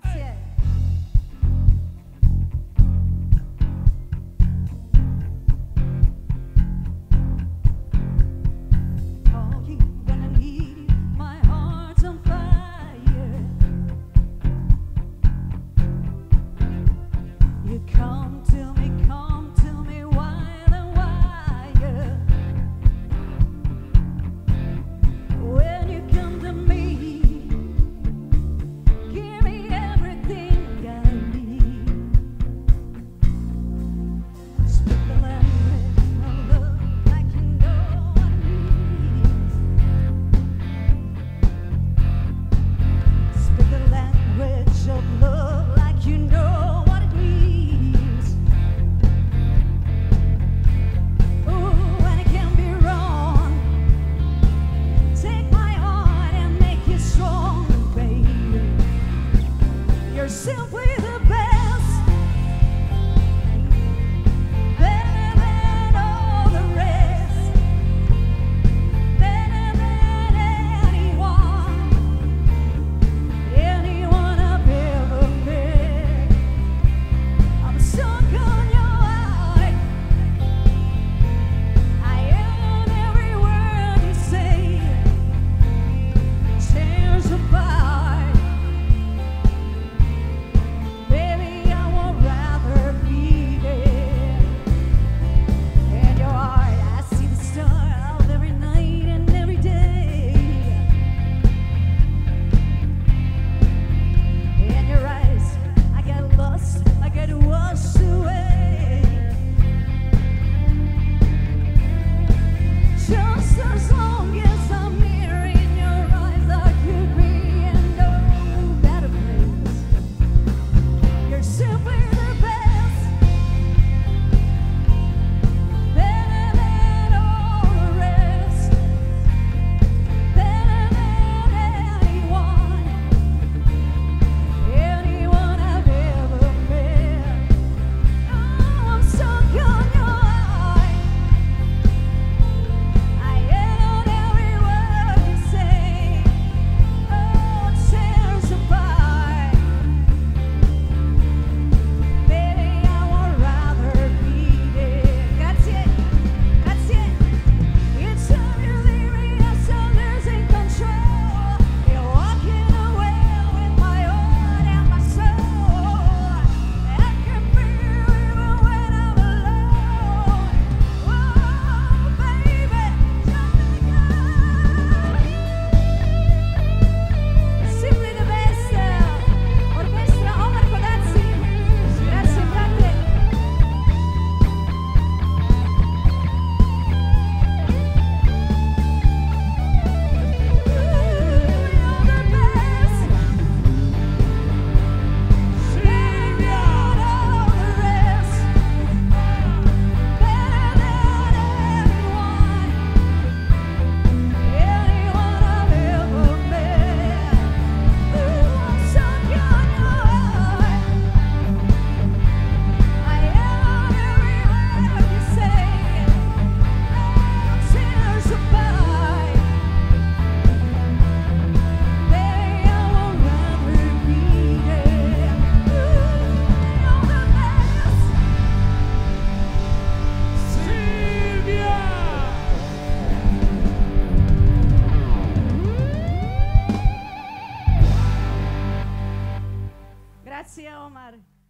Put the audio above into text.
Grazie. You're simply Just Grazie Omar.